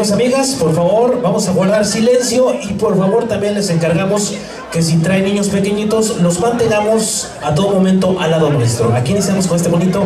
amigos, amigas, por favor, vamos a guardar silencio y por favor también les encargamos que si traen niños pequeñitos, los mantengamos a todo momento al lado nuestro. Aquí iniciamos con este bonito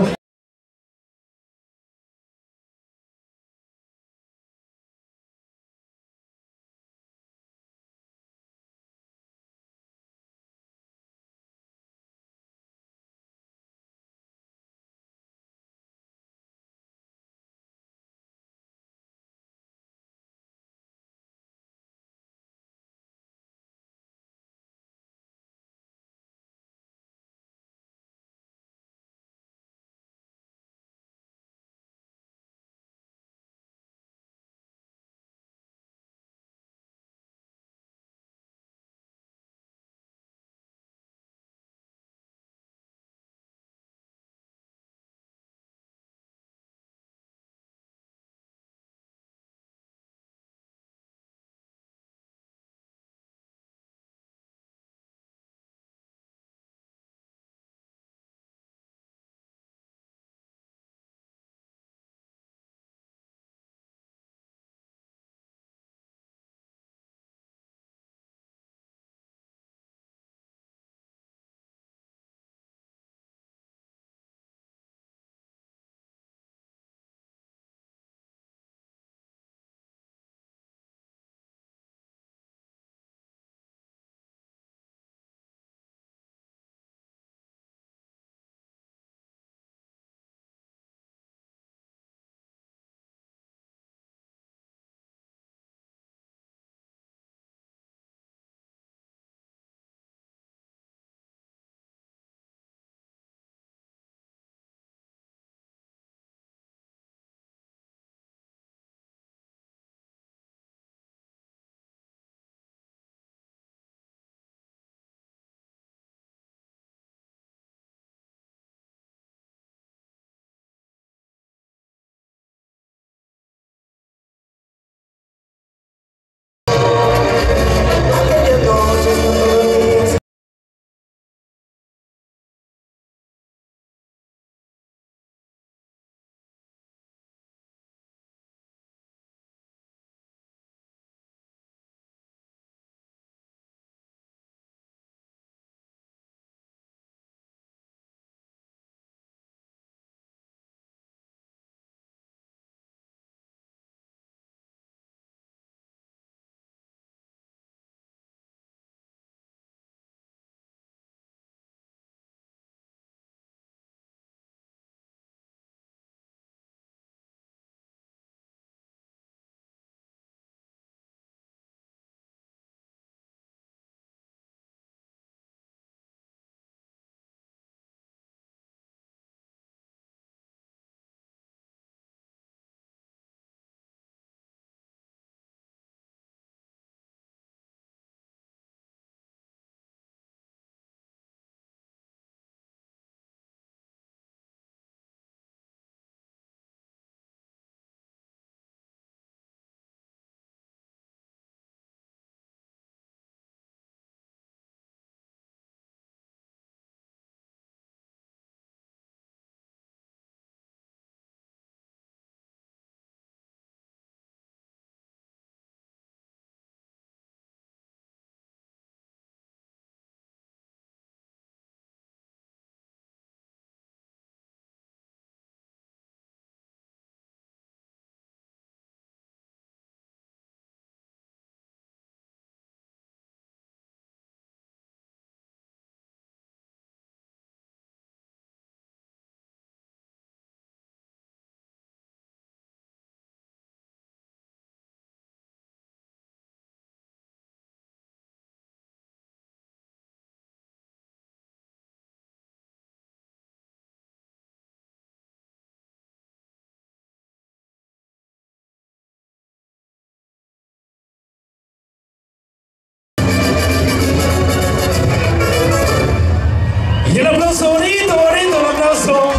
Y el aplauso bonito, bonito el aplauso.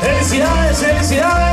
Felicidades, felicidades.